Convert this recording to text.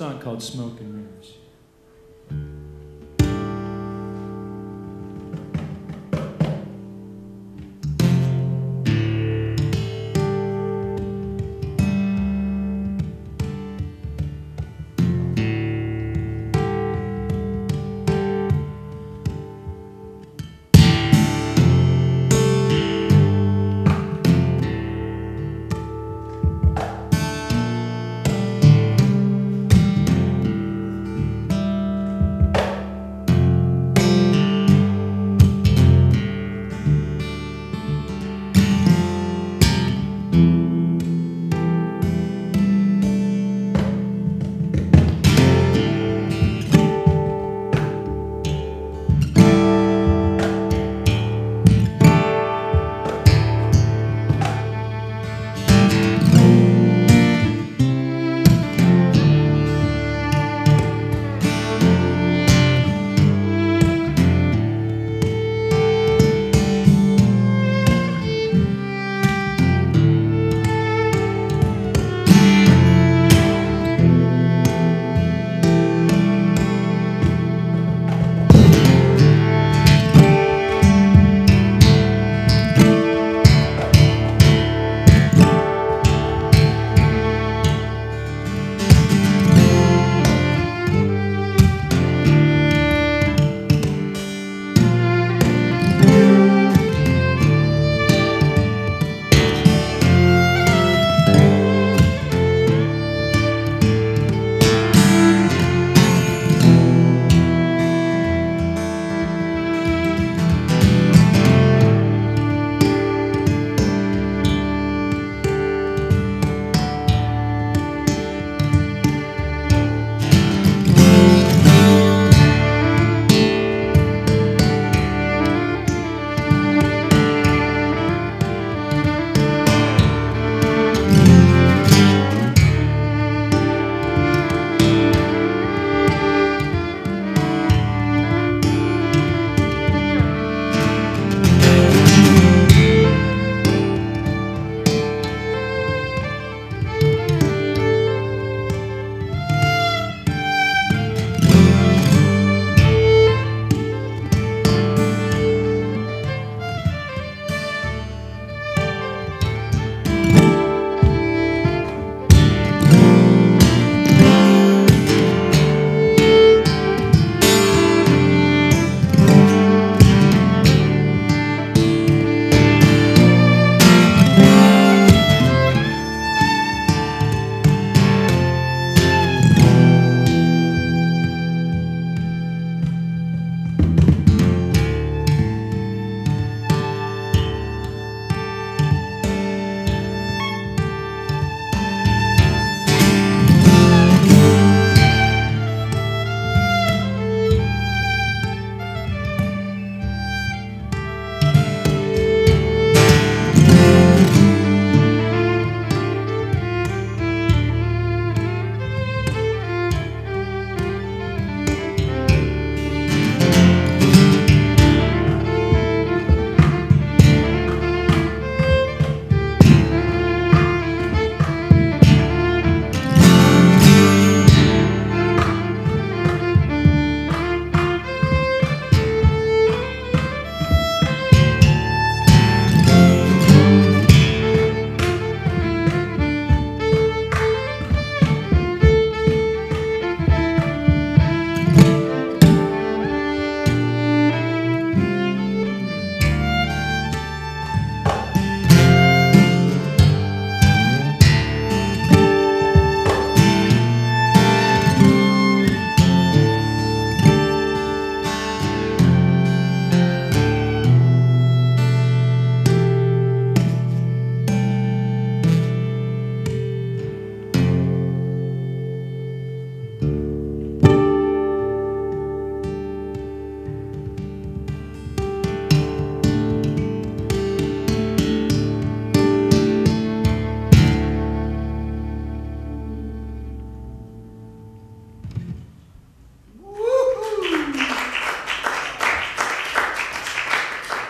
song called Smoke and Mirrors.